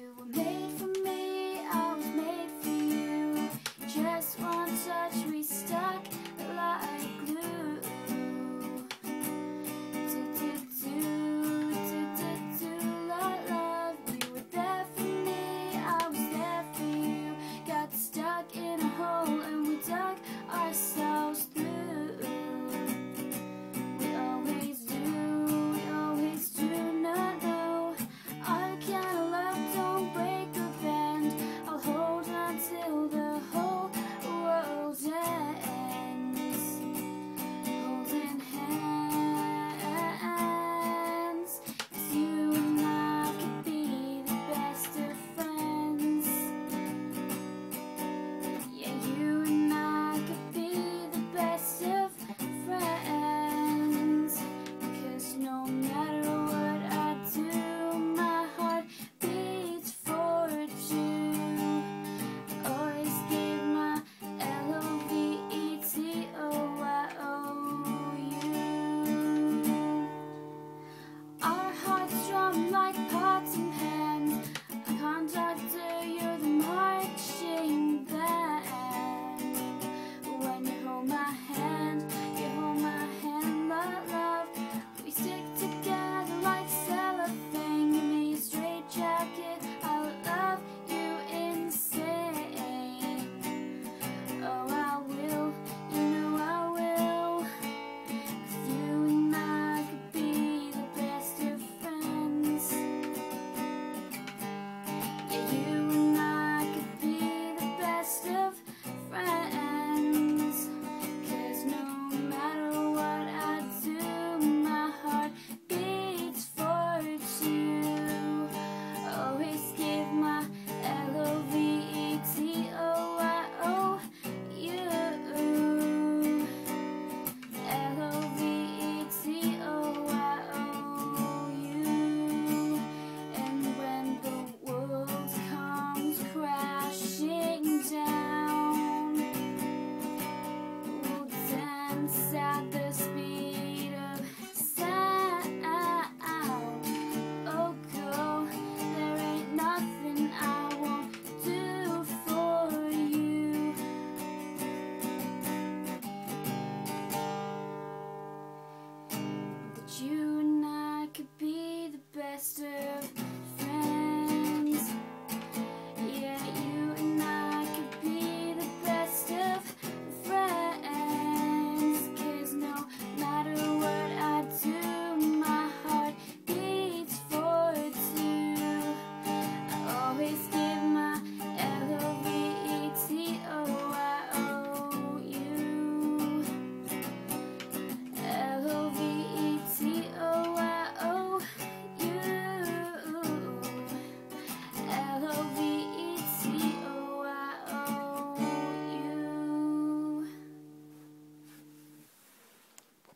You were made for me, I was made for you. Just one touch, we stuck